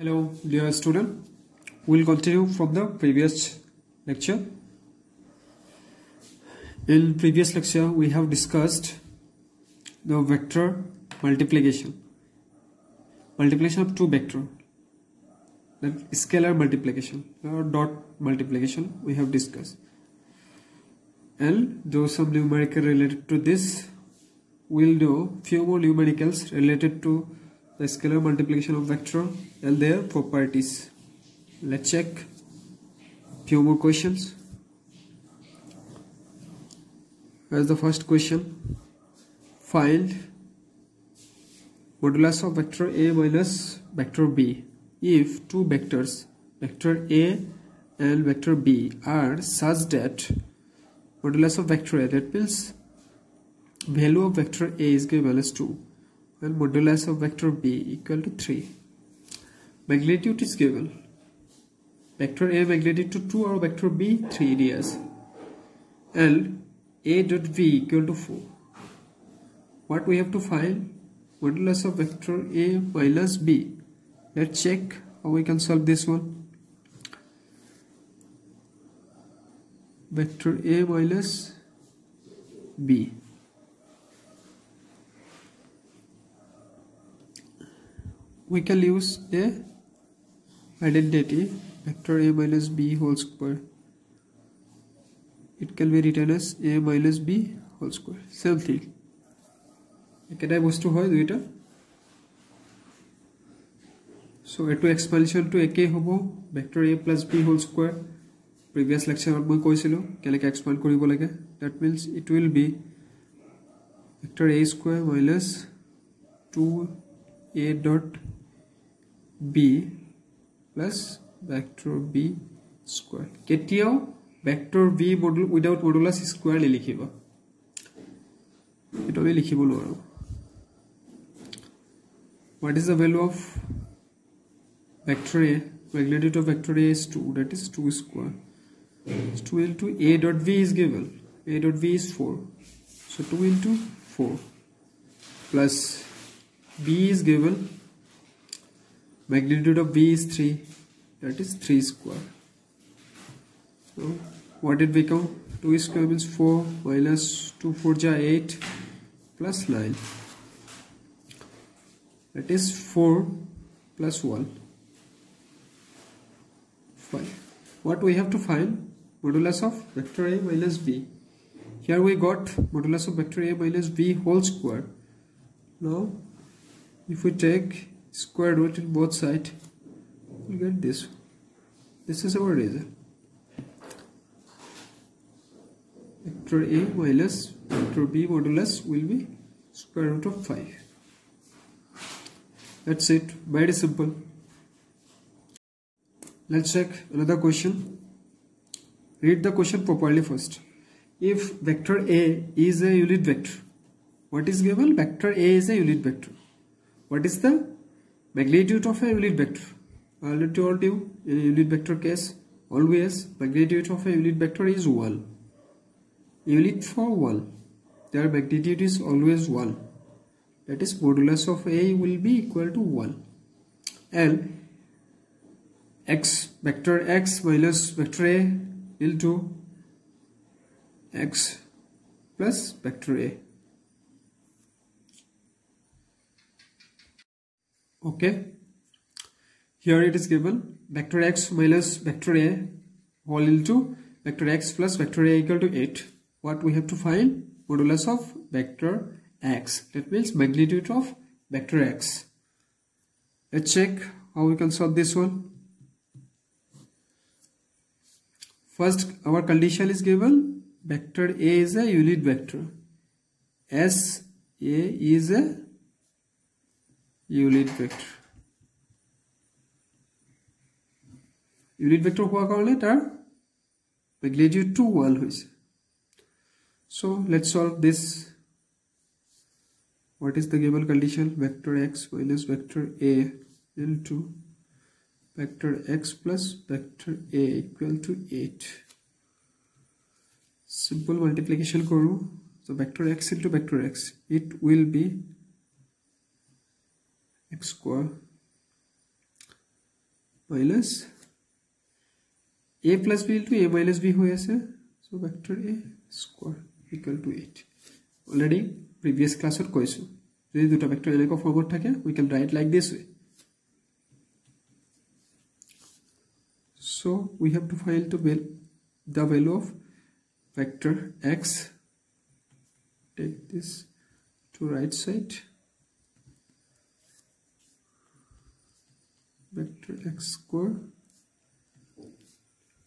Hello dear student, we will continue from the previous lecture. In previous lecture we have discussed the vector multiplication. Multiplication of two vector. Then scalar multiplication or dot multiplication we have discussed. And do some numerical related to this. We'll do few more numericals related to the scalar multiplication of vector and their properties. Let's check few more questions. As the first question, find modulus of vector A minus vector B if two vectors vector A and vector B are such that modulus of vector A that means value of vector A is given as 2 and modulus of vector b equal to 3 magnitude is given. Vector a magnitude to 2 or vector b 3 ds. And a dot v equal to 4 what we have to find? Modulus of vector a minus b. Let's check how we can solve this one. Vector a minus b we can use a identity vector a minus b whole square. It can be written as a minus b whole square. Same thing. একেটাই বস্তু হয় দুইটা। চ' এইটো এক্সপানশ্যনটো একেই হ'ব। Vector A plus B whole square previous লেকচাৰত মই কৈছিলোঁ কেনেকৈ এক্সপাণ্ড কৰিব লাগে। That means it will be vector A square minus two A dot B plus vector B square কেতিয়াও vector B module without modulus square নিলিখিব এইটো আমি লিখিব নোৱাৰোঁ what is the value of vector a magnitude of vector a is 2 that is 2 square so 2 into a dot v is given a dot v is 4 so 2 into 4 plus b is given magnitude of b is 3 that is 3 square. So what did we become 2 square means 4 minus 2 4 ja 8 plus 9 that is 4 plus 1 5 what we have to find? Modulus of vector a minus b. Here we got modulus of vector a minus b whole square. Now if we take square root in both sides you get this. This is our result vector a minus vector b modulus will be square root of 5 that's it. Very simple. Let's check another question. Read the question properly first. If vector a is a unit vector what is given? Vector a is a unit vector. What is the magnitude of a unit vector. Uh, I already told you in unit vector case always magnitude of a unit vector is 1 unit for 1 their magnitude is always 1 that is modulus of a will be equal to 1 and x vector x minus vector a into x plus vector a okay. Here it is given. Vector x minus vector a whole into vector x plus vector a equal to 8 what we have to find? Modulus of vector x. That means magnitude of vector x. Let's check how we can solve this one. First our condition is given. Vector a is a unit vector. S a is a unit vector unit vector হোৱা কাৰণে তাৰ magnitude to 1 হৈছে so let's solve this what is the given condition vector x minus vector a into vector x plus vector a equal to 8 simple multiplication kuru so vector x into vector x it will be x square minus a plus b into a minus b হয়ে আছে so vector a square equal to 8 already previous classত কৈছো যদি দুটা vector এনেকুৱা ফৰ্মত থাকে we can write like this way so we have to find to the value of vector x take this to right side vector x square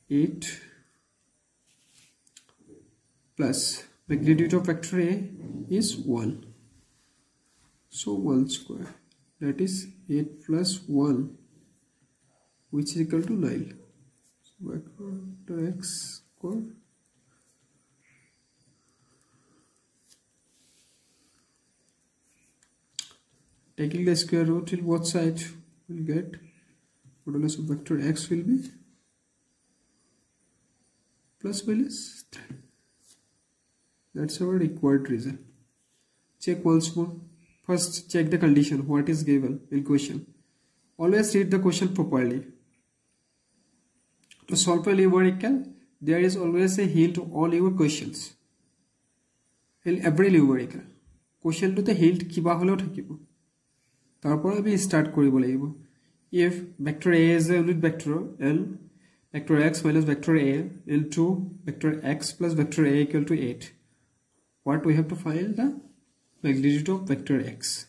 8 plus magnitude of vector a is 1 so 1 square that is 8 plus 1 which is equal to 9 so vector x square taking the square root in both sides will get modulus of vector x will be plus minus 3 that's our required result check once more first check the condition what is given in question always read the question properly to solve a numerical there is always a hint to all your questions in every numerical question to the hint কিবা হলেও থাকিব তারপর আমি start কৰিব লাগিব if vector a is a unit vector L vector x minus vector a into vector x plus vector a equal to 8 what we have to find? The magnitude of vector x.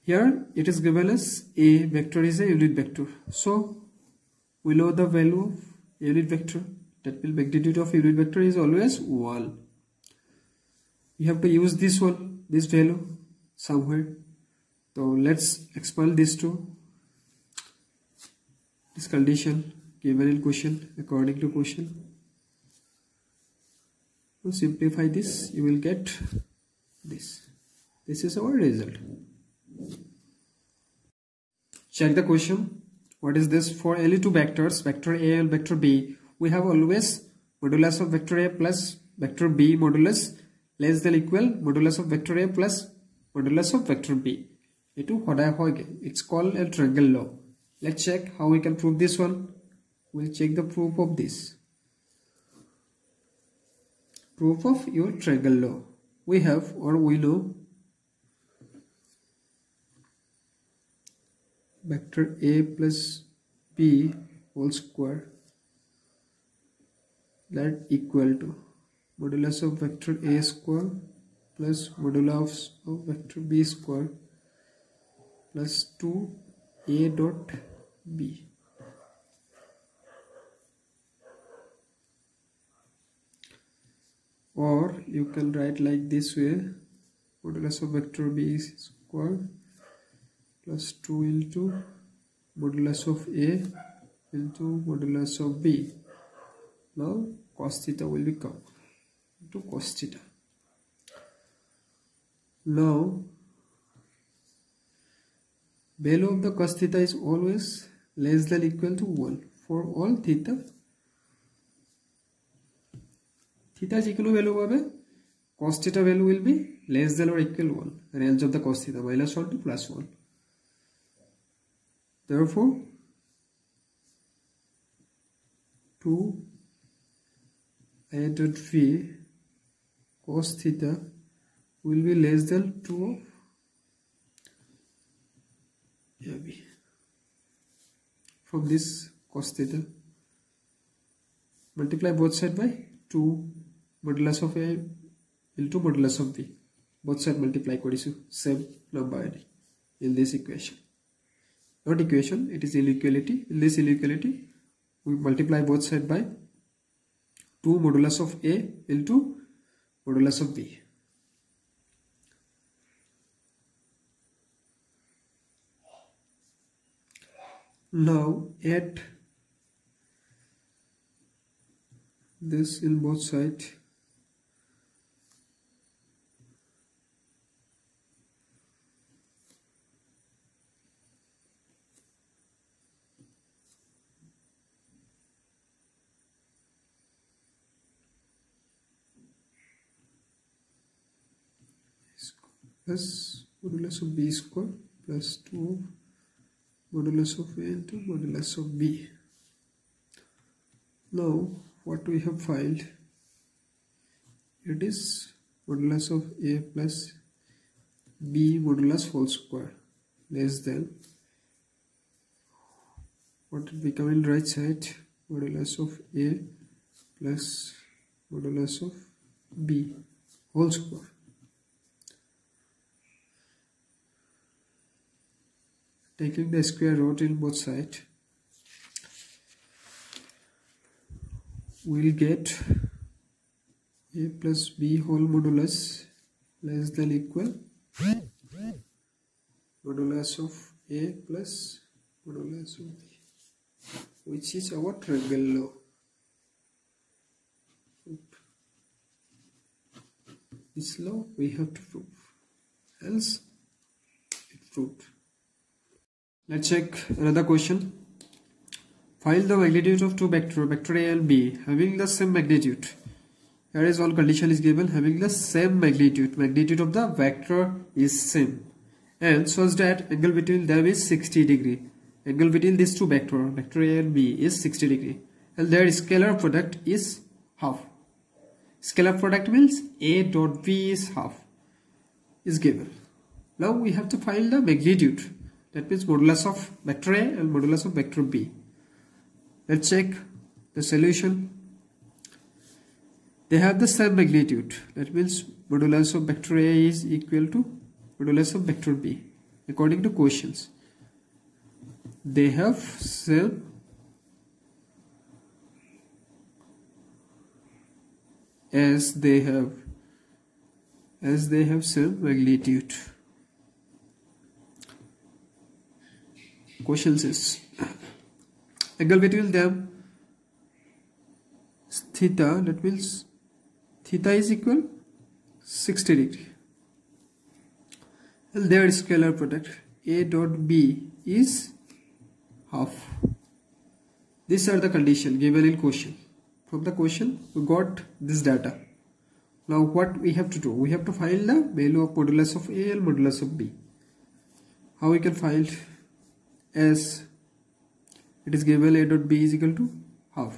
Here it is given as a vector is a unit vector. So we know the value of unit vector. That will magnitude of unit vector is always 1 we have to use this one this value somewhere so let's expand this to this condition given in question according to question. To simplify this. You will get this. This is our result. Check the question. What is this for any two vectors? Vector a and vector b. We have always modulus of vector a plus vector b modulus less than equal modulus of vector a plus modulus of vector b এইটো সদায় হয়গে it's called a triangle law let's check how we can prove this one we'll check the proof of this proof of your triangle law we have or we know vector a plus b whole square that equal to modulus of vector a square plus modulus of vector b square plus 2 a dot b. Or you can write like this way. Modulus of vector b square plus 2 into modulus of a into modulus of b. Now cos theta will become into cos theta. Now value of the cos theta is always less than equal to 1 for all theta theta is equal to value of cos theta value will be less than or equal 1 range of the cos theta minus 1 to plus 1 therefore 2 a dot v cos theta will be less than 2 of AB from this cos theta multiply both side by 2 modulus of a into modulus of b. Both side multiply korisu same number in this equation. Not equation it is inequality in this inequality we multiply both side by 2 modulus of a into modulus of b now add this in both sides. Plus modulus of b square plus 2 modulus of a into modulus of b. Now what we have filed it is modulus of a plus b modulus whole square less than what it become in right side modulus of a plus modulus of b whole square taking the square root in both sides we'll get a plus b whole modulus less than equal modulus of a plus modulus of b which is our triangle law. This law we have to prove, else it proved. Let's check another question. Find the magnitude of two vector, vector A and B, having the same magnitude. Here is all condition is given, having the same magnitude. Magnitude of the vector is same. And such that angle between them is 60 degree angle between these two vector vector a and b is 60 degree and their scalar product is half scalar product means a dot b is half is given now we have to find the magnitude that means modulus of vector a and modulus of vector b. Let's check the solution. They have the same magnitude. That means modulus of vector a is equal to modulus of vector b according to questions. They have same as they have as they have same magnitude question says angle between them theta that means theta is equal 60 degree. And their scalar product a dot b is half. These are the condition given in question. From the question we got this data. Now what we have to do? We have to find the value of modulus of a and modulus of b. How we can find as it is given a dot b is equal to half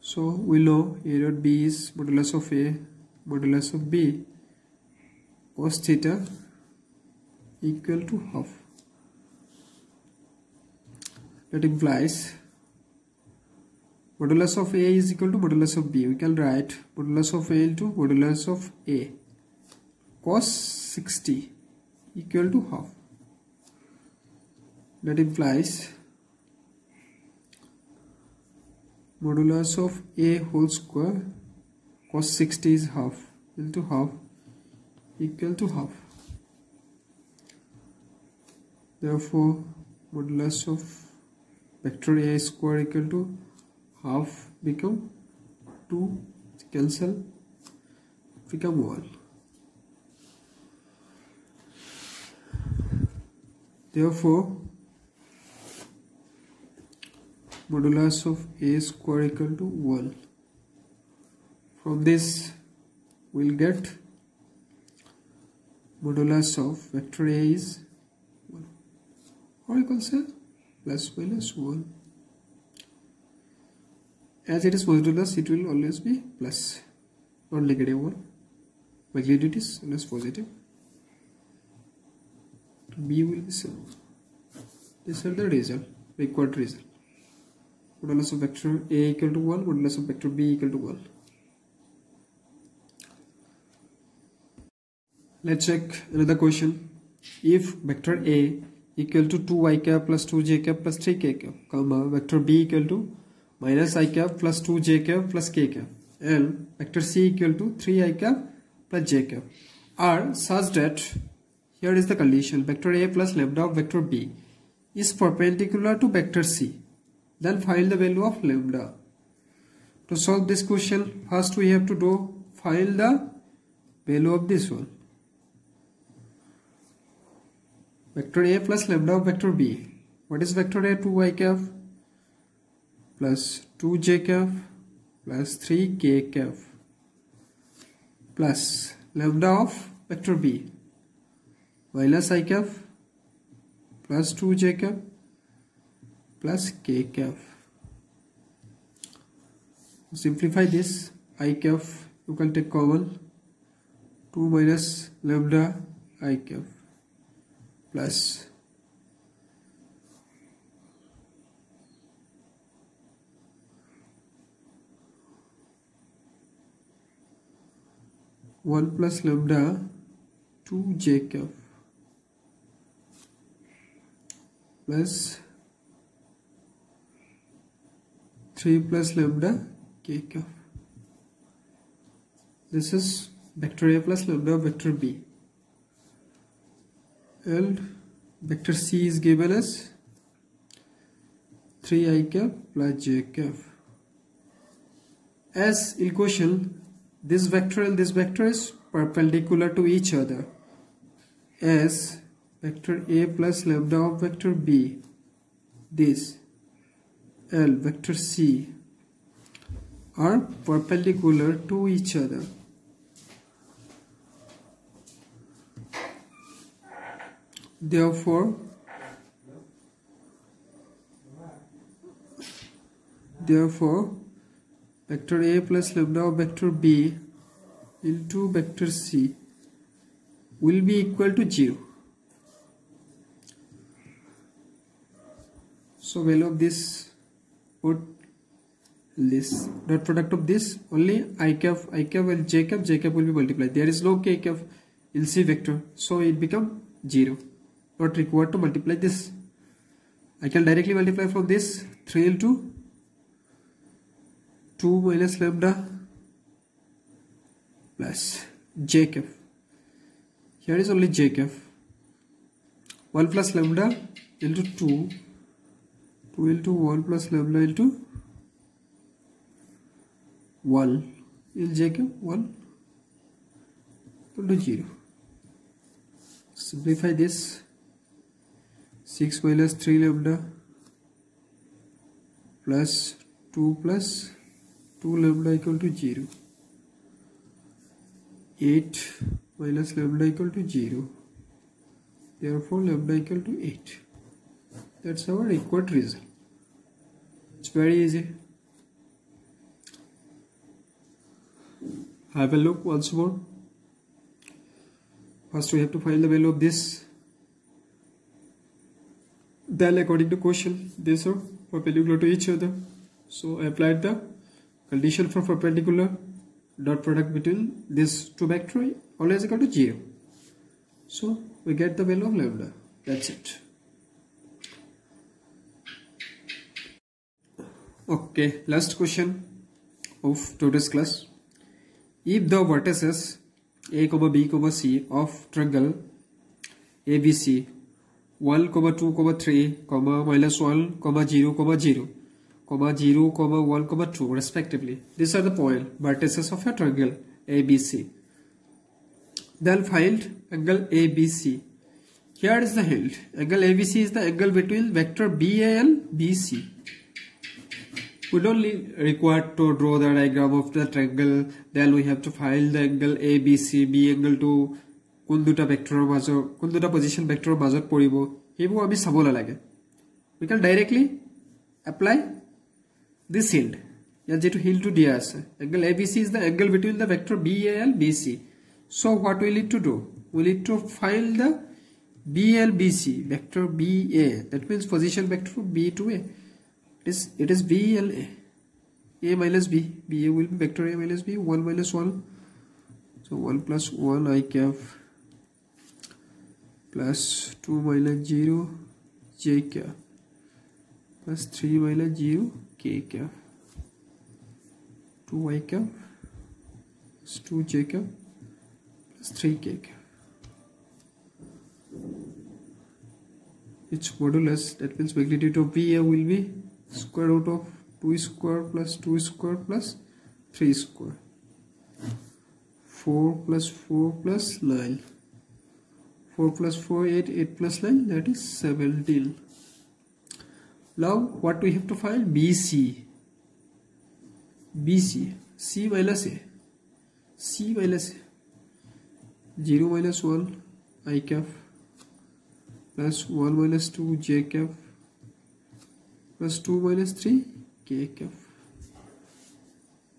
so we know a dot b is modulus of a modulus of b cos theta equal to half that implies modulus of A is equal to modulus of B. We can write modulus of A into modulus of A cos 60 equal to half. That implies modulus of A whole square cos 60 is half into half equal to half. Therefore, modulus of vector a square equal to half become 2 cancel become 1 therefore modulus of a square equal to 1 from this we'll get modulus of vector a is 1 or you can plus minus 1 as it is modulus it will always be plus. Not negative 1 magnitude is always positive. B will be 7 these are the result required result modulus of vector a equal to 1 modulus of vector b equal to 1 let's check another question. If vector a equal to 2 i cap plus 2 j cap plus 3 k cap comma vector b equal to minus i cap plus 2 j cap plus k cap and vector c equal to 3 i cap plus j cap are such that here is the condition vector a plus lambda of vector b is perpendicular to vector c then find the value of lambda. To solve this question first we have to do find the value of this one. Vector a plus lambda of vector b. What is vector a? 2 i cap plus 2 j cap plus 3 k cap plus lambda of vector b. Minus i cap plus 2 j cap plus k cap. Simplify this. I cap you can take common. 2 minus lambda i cap plus one plus lambda two j cap plus 3 plus lambda k cap this is vector a plus lambda vector b. And vector c is given as 3 i cap plus j cap. As equation this vector and this vector is perpendicular to each other. As vector a plus lambda of vector b this l vector c are perpendicular to each other. Therefore therefore vector a plus lambda of vector b into vector c will be equal to 0 so value of this put this dot product of this only i cap i cap and j cap j cap will be multiplied. There is no k cap in c vector so it become 0 not required to multiply this. I can directly multiply from this 3 into 2 minus lambda plus j cap. Here is only j cap. 1 plus lambda into 2 2 into 1 plus lambda into 1 is j 1 equal to 0 simplify this. 6 minus 3 lambda plus 2 plus 2 lambda equal to 0 8 minus lambda equal to 0 therefore lambda equal to 8 that's our required result it's very easy. Have a look once more. First we have to find the value of this. Then according to question these are perpendicular to each other. So I applied the condition for perpendicular dot product between these two vector always equal to 0 so we get the value of lambda. That's it Okay, last question of today's class. If the vertices A, B, C of triangle ABC 1, 2, 3, minus 1, 0, 0, 0, 1, 2 respectively. These are the point vertices of a triangle ABC. Then find angle ABC. Here is the hint. Angle ABC is the angle between vector BA and BC we don't require to draw the diagram of the triangle then we have to find the angle a b c b angle to কোন দুটা ভেক্টৰৰ মাজত কোন দুটা position ভেক্টৰৰ মাজত পৰিব সেইবোৰ আমি চাব নালাগে উই কেন ডাইৰেক্টলি এপ্লাই দিছ হিল্ড ইয়াত যিটো হিলটো দিয়া আছে angle A B C is the angle between the vector B A L B C চ' what will it to do will it two file the B L B C vector B A that means position vector B two A it is it is BLA A. Minus B. BA will be vector A minus B 1 minus 1 so 1 plus 1 I cap plus 2 minus 0 J cap. Plus 3 minus 0 K cap. 2 I cap plus 2 J cap plus 3 K cap. Its modulus. That means magnitude of BA will be square root of 2 square plus 2 square plus 3 square. 4 plus 4 plus 9 4 plus 4 8 8 plus 9 that is 17 now what we have to find? BC BC C. Minus A. C minus A. 0 minus 1 I cap. Plus 1 minus 2 j cap plus 2 minus 3 k cap.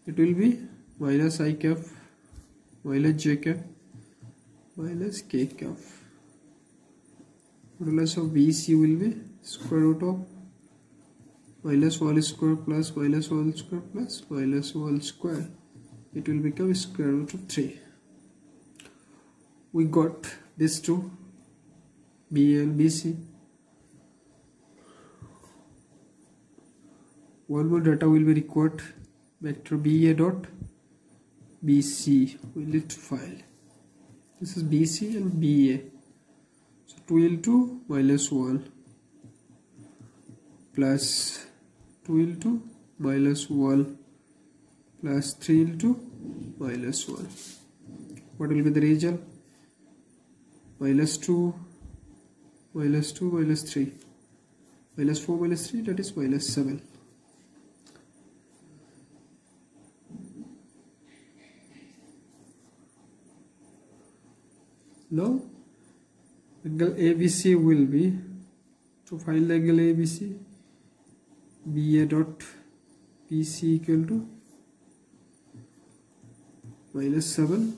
It will be minus i cap minus j cap minus k cap. Modulus of bc will be square root of minus 1 square plus minus 1 square plus minus 1 square. It will become square root of 3 we got this two B and BC one more data will be required vector BA dot BC we need to file. This is BC and BA so 2 into minus 1 plus 2 into minus 1 plus 3 into minus 1 what will be the result minus 2 minus 2 minus 3 minus 4 minus 3 that is minus 7 now angle ABC will be to find angle ABC BA dot BC equal to minus 7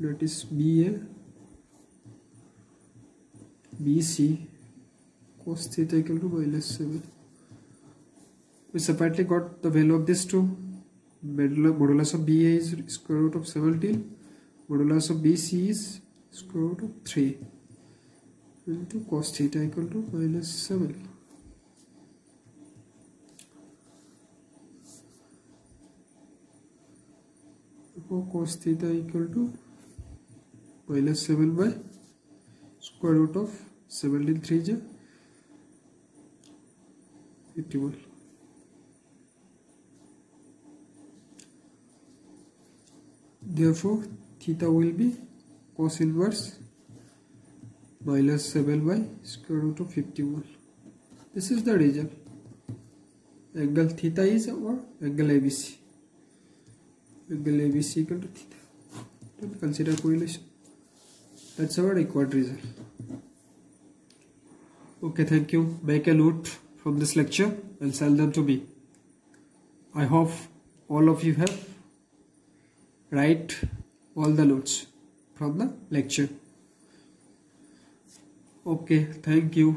that is BA BC cos theta equal to minus 7 we separately got the value of this two modulus of BA is square root of 17 modulus of BC is square root of 3 into cos theta equal to minus 7 cos theta equal to minus 7 by square root of 17 3 ja 51 therefore theta will be cos inverse minus 7 by square root of 51 this is the result angle theta is our angle ABC angle ABC equal to theta. Don't consider correlation. That's our required result okay thank you. Make a note from this lecture and send them to me. I hope all of you have write all the notes from the lecture. Okay thank you